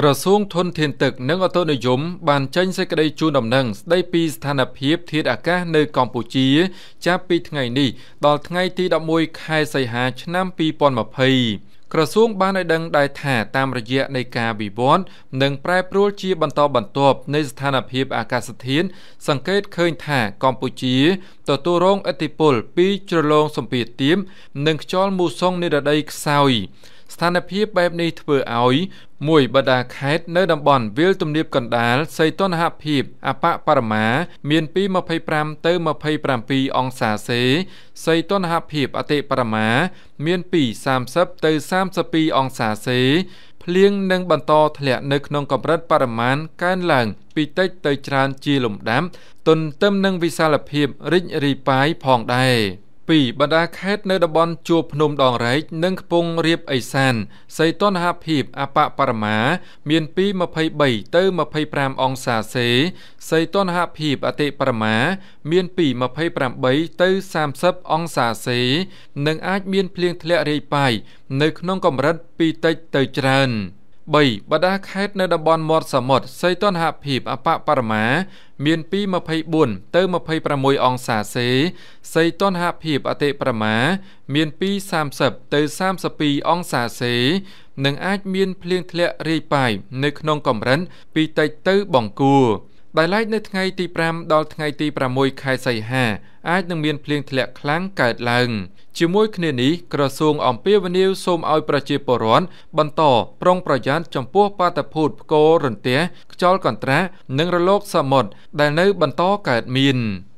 ក្រសួងធនធានទឹកនិងអូតូនិយមបានចេញសេចក្តីជូនដំណឹងស្តីពីស្ថានភាពធាតុអាកាសនៅកម្ពុជា ចាប់ពីថ្ងៃនេះដល់ថ្ងៃទី11ខែសីហាឆ្នាំ2020ក្រសួងបានឲ្យដឹងដែរថាតាមរយៈនៃការវិវត្តនិងប្រែប្រួលជាបន្តបន្ទាប់នៃស្ថានភាពអាកាសធាតុសង្កេតឃើញថាកម្ពុជាទទួលរងឥទ្ធិពលពីជ្រលងសម្ពាធទាបនិងខ្យល់មូសុងនិរដីខ្សោយ ស្ថានភាពបែបនេះធ្វើឲ្យមួយបដាខេត្តនៅតំបន់វាលទំនាបកណ្ដាលសីតុណ្ហភាពអបបរមា មានពី25ទៅ27អង្សាសេសីតុណ្ហភាពអតិបរមា មានពី30ទៅ32អង្សាសេភ្លៀងនឹងបន្តធ្លាក់នៅក្នុងកម្រិតបរិមាណកើនឡើងពីតិចទៅច្រើនជាលំដាប់ទន្ទឹមនឹងវិសាលភាពរីករាយប៉ាយផងដែរ 2បណ្ដាខេត្តនៅតំបន់ជួរភ្នំដងរែកនិងខ្ពង់រាបឦសានសីតុណ្ហភាពអបបរមា មានពី23ទៅ25អង្សាសេសីតុណ្ហភាពអតិបរមា មានពី28ទៅ30អង្សាសេនិងអាចមានភ្លៀងធ្លាក់រាយប៉ាយនៅក្នុងកម្រិតពីតិចទៅច្រើន។ 3បដាខេត្តនៅតំបន់មាត់សមុទ្រសីតុណ្ហភាពអបបរមា មានពី24ទៅ26អង្សាសេសីតុណ្ហភាពអតិបរមា មានពី30ទៅ32អង្សាសេនិងអាចមានភ្លៀងធ្លាក់រាយប៉ាយនៅក្នុងកម្រិតពីតិចទៅបង្គួរ ដោយឡែកនៅថ្ងៃទី5ដល់ថ្ងៃទី6ខែសីហាអាចនឹងមានភ្លៀងធ្លាក់ខ្លាំងកើតឡើងជាមួយគ្នានេះក្រសួងអំពាវនាវសូមឲ្យប្រជាពលរដ្ឋបន្តប្រុងប្រយ័ត្នចំពោះបាតុភូតផ្គររន្ទះខ្យល់កន្ត្រាក់និងរលកសមុទ្រដែលនៅបន្តកើតមាន។